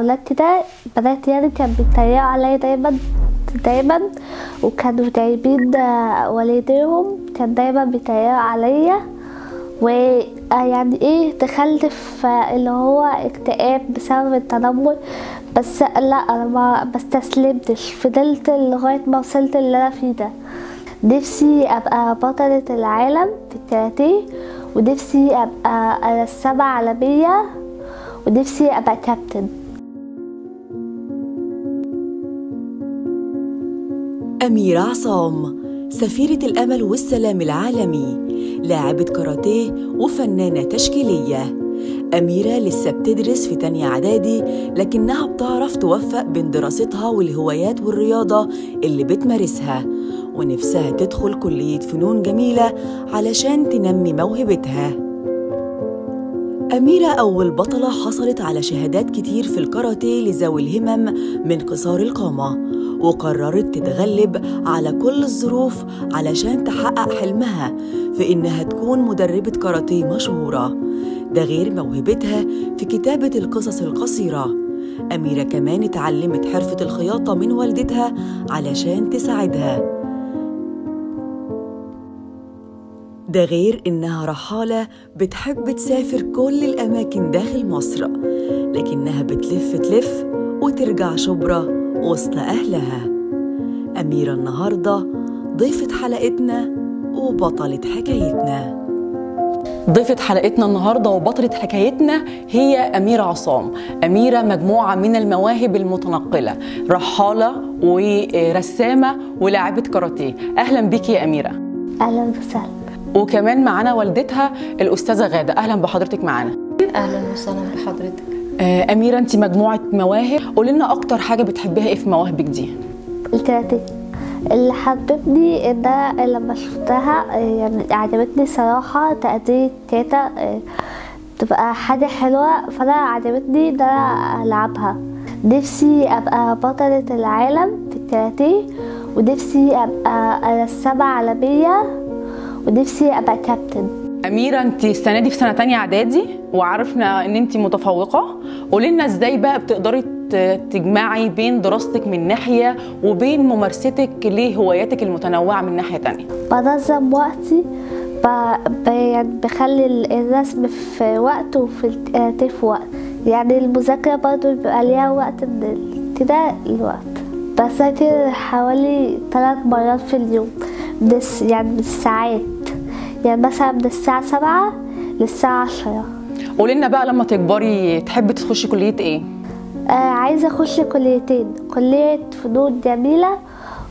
ولادتي ده بنات يعني كانوا بيتريقوا عليا دايما دايما وكانوا جايبين آه، والديهم كان دايما بيتريقوا عليا. ويعني إيه تخلف آه، اللي هو اكتئاب بسبب التنمر. بس لا أنا ما بستسلمتش. فضلت لغاية ما وصلت اللي أنا فيه ده. نفسي أبقى بطلة العالم في الكاراتيه ونفسي أبقى رسامة عالمية. ونفسي أبقى كابتن أميرة عصام سفيرة الأمل والسلام العالمي لاعبة كاراتيه وفنانة تشكيلية. أميرة لسه بتدرس في تانية إعدادي لكنها بتعرف توفق بين دراستها والهوايات والرياضة اللي بتمارسها. ونفسها تدخل كلية فنون جميلة علشان تنمي موهبتها. أميرة أول بطلة حصلت على شهادات كتير في الكاراتيه لذوي الهمم من قصار القامة وقررت تتغلب على كل الظروف علشان تحقق حلمها في إنها تكون مدربة كاراتيه مشهورة. ده غير موهبتها في كتابة القصص القصيرة. أميرة كمان اتعلمت حرفة الخياطة من والدتها علشان تساعدها. ده غير إنها رحالة بتحب تسافر كل الأماكن داخل مصر لكنها بتلف تلف وترجع شبرا وسط أهلها. أميرة النهاردة ضيفة حلقتنا وبطلة حكايتنا. ضيفة حلقتنا النهاردة وبطلة حكايتنا هي أميرة عصام أميرة مجموعة من المواهب المتنقلة رحالة ورسامة ولاعبة كاراتيه. أهلا بك يا أميرة. أهلا وسهلا. وكمان معانا والدتها الأستاذة غادة. أهلا بحضرتك معانا. أهلا وسهلا بحضرتك. آه، أميرة أنت مجموعة مواهب. قولي لنا أكتر حاجة بتحبيها إيه في مواهبك دي؟ الكاراتيه اللي حببني ان أنا لما شفتها آه، يعني عجبتني صراحة تأدية تيتا آه، تبقى حاجة حلوة فأنا عجبتني إن أنا ألعبها. نفسي أبقى بطلة العالم في الكاراتيه ونفسي أبقى رسامة عالمية ونفسي أبقى كابتن أميرة أنت السنة دي في سنة تانية إعدادي وعرفنا إن أنت متفوقة. قولي لنا إزاي بقى بتقدري تجمعي بين دراستك من ناحية وبين ممارستك لهواياتك المتنوعة من ناحية تانية؟ بنظم وقتي ب... ب... يعني بخلي ال- الرسم في وقت وفي الكاراتيه في وقت. يعني المذاكرة برضو بيبقى ليها وقت من كده الوقت. بذاكر حوالي ثلاث مرات في اليوم. الس... يعني من الساعات يعني مثلا من الساعة سبعة للساعة عشرة. قولي لنا بقى لما تكبري تحبي تخشي كلية إيه؟ آه عايزة أخش كليتين. كلية فنون جميلة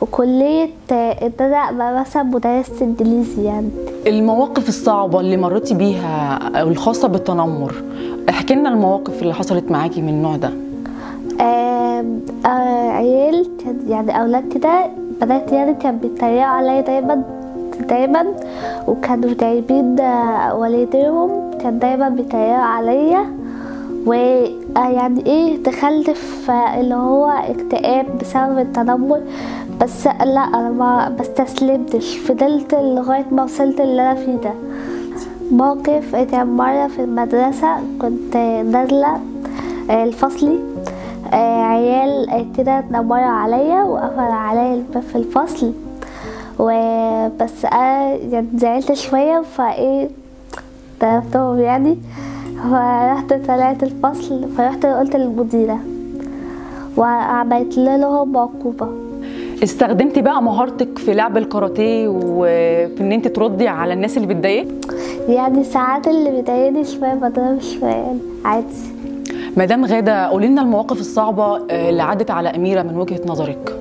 وكلية آه، إن أنا أبقى مثلا مدرسة إنجليزي يعني. المواقف الصعبة اللي مريتي بيها الخاصة بالتنمر احكي لنا المواقف اللي حصلت معاكي من النوع ده. آم، آه، عيال يعني أولاد كده بنات يعني كان بيتريقوا عليا دايما دايما وكانوا جايبين آه، والديهم كان دايما بيتريقوا عليا. ويعني إيه تخلف آه، اللي هو اكتئاب بسبب التنمر. بس لا أنا ما بستسلمتش. فضلت لغاية ما وصلت اللي أنا فيه ده. موقف كان مرة في المدرسة كنت نازلة آه، الفصلي آه، عيال آه، كده اتنمروا عليا وقفل عليا الباب في الفصل. وبس أنا زعلت شوية فإيه ضربتهم يعني. فرحت طلعت الفصل فرحت قلت للمديرة. وعملت لهم عقوبة. استخدمتي بقى مهارتك في لعب الكاراتيه وفي إن انت تردي على الناس اللي بتضايقك؟ يعني ساعات اللي بيضايقني شوية بضرب يعني عادي. مدام غادة قولي لنا المواقف الصعبة آه، اللي عدت على أميرة من وجهة نظرك.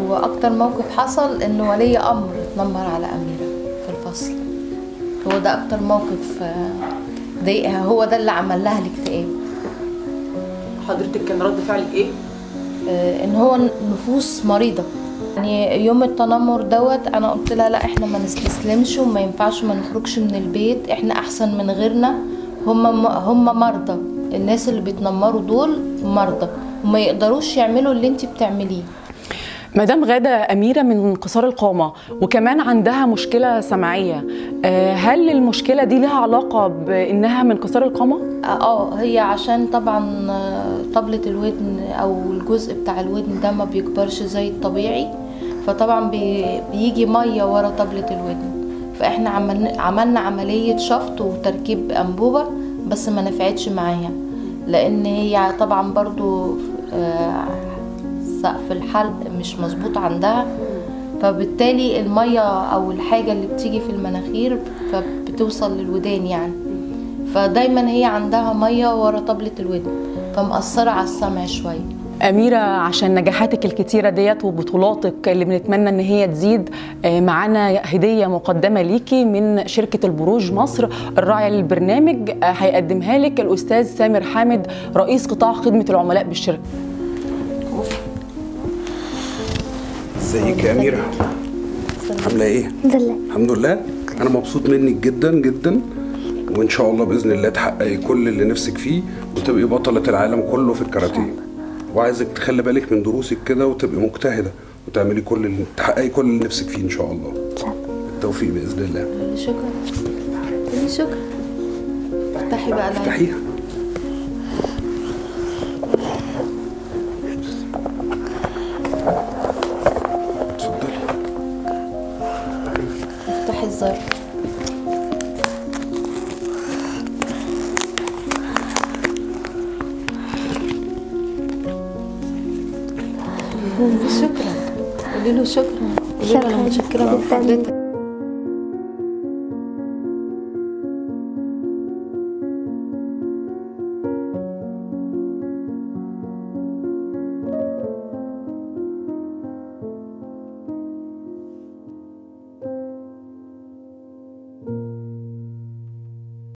هو أكتر موقف حصل ان ولي أمر اتنمر على أميرة في الفصل. هو ده أكتر موقف آه، ضايقها هو ده اللي عمل لها الاكتئاب. حضرتك كان رد فعلك إيه؟ آه، إن هو نفوس مريضة. يعني يوم التنمر دوت أنا قلت لها لا إحنا ما نستسلمش وما ينفعش ما نخرجش من البيت إحنا أحسن من غيرنا هم هم مرضى. الناس اللي بيتنمروا دول مرضى وما يقدروش يعملوا اللي انت بتعمليه. مدام غادة أميرة من قصار القامة وكمان عندها مشكلة سمعية آه، هل المشكلة دي لها علاقة بإنها من قصار القامة؟ آه هي عشان طبعا آه، طبلة الودن أو الجزء بتاع الودن ده ما بيكبرش زي الطبيعي فطبعا بي- بيجي مية ورا طبلة الودن. فإحنا عملنا عملنا عملية شفط وتركيب أنبوبة بس ما نفعتش معاها. لأن هي طبعا برضو آه، سقف الحلق مش مظبوط عندها. فبالتالي المية أو الحاجة اللي بتيجي في المناخير فبتوصل للودان يعني. فدايما هي عندها مية ورا طبلة الودن فمأثرة على السمع شوية. أميرة عشان نجاحاتك الكتيرة ديت وبطولاتك اللي بنتمنى إن هي تزيد آه، معانا هدية مقدمة ليكي من شركة البروج مصر. الراعية للبرنامج آه، هيقدمها لك الأستاذ سامر حامد رئيس قطاع خدمة العملاء بالشركة. إزيك يا أميرة؟ عاملة إيه؟ الحمد لله. الحمد لله. أنا مبسوط منك جدا جدا. وإن شاء الله بإذن الله تحققي كل اللي نفسك فيه وتبقي بطلة العالم كله في الكاراتيه. وعايزك تخلي بالك من دروسك كده وتبقي مجتهدة وتعملي كل اللي تحققي كل اللي نفسك فيه إن شاء الله. بالتوفيق بإذن الله. شكرا. شكرا. افتحي بقى افتحيها. اتفضلي. افتحي الظرف. شكرا. قولي له شكرا. قولي له أنا متشكرة من. حضرتك